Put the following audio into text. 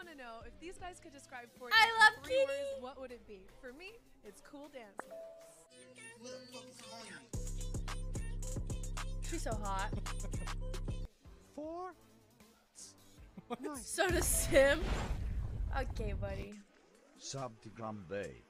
want to know if these guys could describe for you. I love three Kitty. words, what would it be? For me, it's cool dance moves. She's so hot. Four. Nice. So does Sim. Okay, buddy. Sub to Gum Bay.